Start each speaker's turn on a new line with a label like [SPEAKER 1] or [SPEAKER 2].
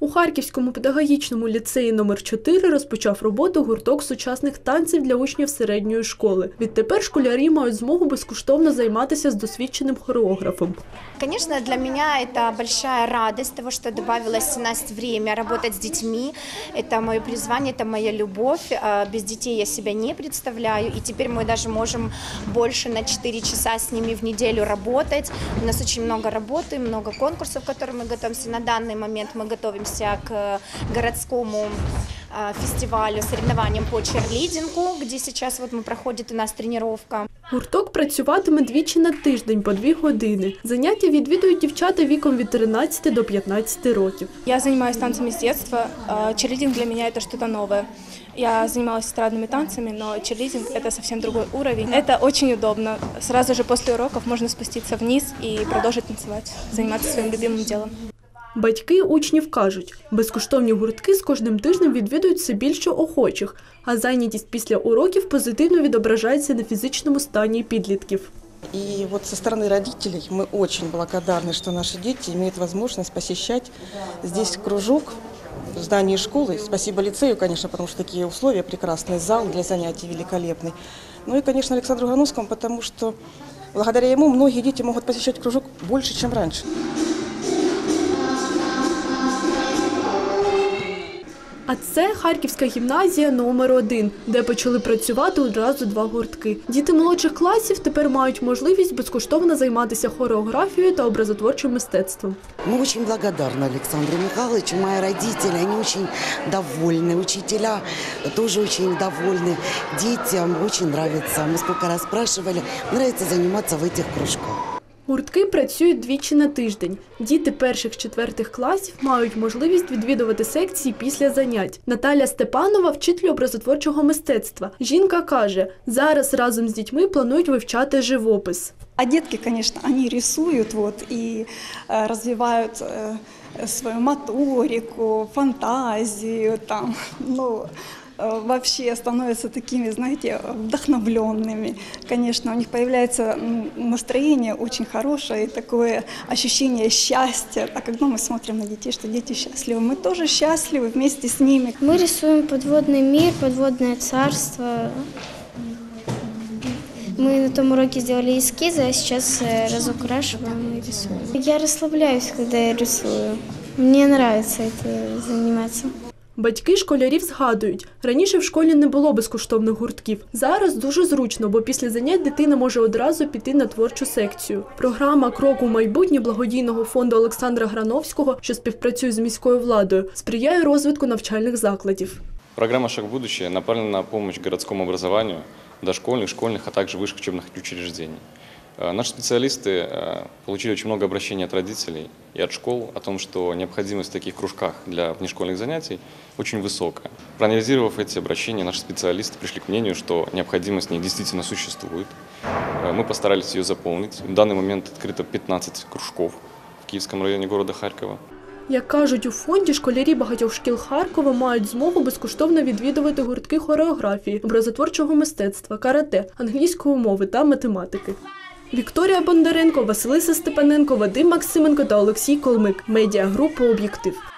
[SPEAKER 1] У Харківському педагогічному ліцеї номер 4 розпочав роботу гурток сучасних танців для учнів середньої школи. Відтепер школярі мають змогу безкоштовно займатися з досвідченим хореографом.
[SPEAKER 2] Конечно, для меня это большая радость того, что добавилось у нас время работать с детьми. Это мое призвание, это моя любовь. А Без детей я себя не представляю. И теперь мы даже можем больше на 4 часа с ними в неделю работать. У нас очень много работы, много конкурсов, к которым мы готовимся. На данный момент мы готовимся к городскому а, фестивалю, соревнованиям по черлидингу, где сейчас вот мы проходит у нас тренировка.
[SPEAKER 1] Гурток працюватиме двічі на тиждень по дві години. Заняття відвідують дівчата віком від 13 до 15 років.
[SPEAKER 3] Я занимаюсь танцами с детства. А, Черлидинг для меня это что-то новое. Я занималась эстрадными танцами, но черлидинг это совсем другой уровень. Это очень удобно. Сразу же после уроков можно спуститься вниз и продолжить танцевать, заниматься своим любимым делом.
[SPEAKER 1] Батьки учнів кажуть, безкоштовні гуртки з кожним тижнем відвідують все більше охочих, а зайнятість після уроків позитивно відображається на фізичному стані підлітків.
[SPEAKER 4] И вот со стороны родителей мы очень благодарны, что наши дети имеют возможность посещать здесь кружок в здании школы. Спасибо лицею, конечно, потому что такие условия, прекрасный зал для занятий великолепный. Ну и, конечно, Александру Ганусскому, потому что благодаря ему многие дети могут посещать кружок больше, чем раньше.
[SPEAKER 1] А це Харківська гімназія номер 1 де почали працювати одразу два гуртки. Діти молодших класів тепер мають можливість безкоштовно займатися хореографією та образотворчим мистецтвом.
[SPEAKER 5] Мы очень благодарны Александру Михайловичу, мои родители, они очень довольны, учителя тоже очень довольны, детям очень нравится. Мы сколько раз спрашивали, нравится заниматься в этих кружках.
[SPEAKER 1] Гуртки працюють двічі на тиждень. Діти перших-четвертих класів мають можливість відвідувати секції після занять. Наталя Степанова вчитель образотворчого мистецтва. Жінка каже, зараз разом з дітьми планують вивчати живопис.
[SPEAKER 6] А детки, конечно, они рисуют вот и э, развивают э, свою моторику, фантазию, там, ну, э, вообще становятся такими, знаете, вдохновленными. Конечно, у них появляется настроение очень хорошее и такое ощущение счастья. А когда мы смотрим на детей, что дети счастливы, мы тоже счастливы вместе с ними.
[SPEAKER 7] Мы рисуем подводный мир, подводное царство. Мы на том уроке сделали эскизы, а сейчас э, разукрашиваем и рисуем. Я расслабляюсь, когда я рисую. Мне нравится это заниматься.
[SPEAKER 1] Батьки школярів згадують, раніше в школі не було безкоштовних гуртків. Зараз дуже зручно, бо після занять дитина може одразу піти на творчу секцію. Програма Крок у майбутнє благодійного фонду Олександра Грановського, що співпрацює з міською владою, сприяє розвитку навчальних закладів.
[SPEAKER 8] Программа «Шаг в будущее» направлена на помощь городскому образованию, дошкольных, школьных, а также высших учебных учреждений. Э, Наши специалисты э, получили очень много обращений от родителей и от школ о том, что необходимость в таких кружках для внешкольных занятий очень высокая. Проанализировав эти обращения, наши специалисты пришли к мнению, что необходимость в них действительно существует. Э, Мы постарались ее заполнить. В данный момент открыто 15 кружков в Киевском районе города Харькова.
[SPEAKER 1] Як кажуть у фонді, школярі багатьох шкіл Харкова мають змогу безкоштовно відвідувати гуртки хореографії, образотворчого мистецтва, карате, англійської мови та математики. Вікторія Бондаренко, Василиса Степаненко, Вадим Максименко та Олексій Колмик. Медіагрупа Об'єктив.